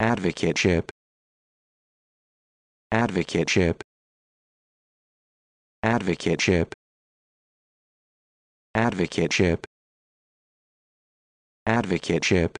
advocateship advocateship advocateship advocateship advocateship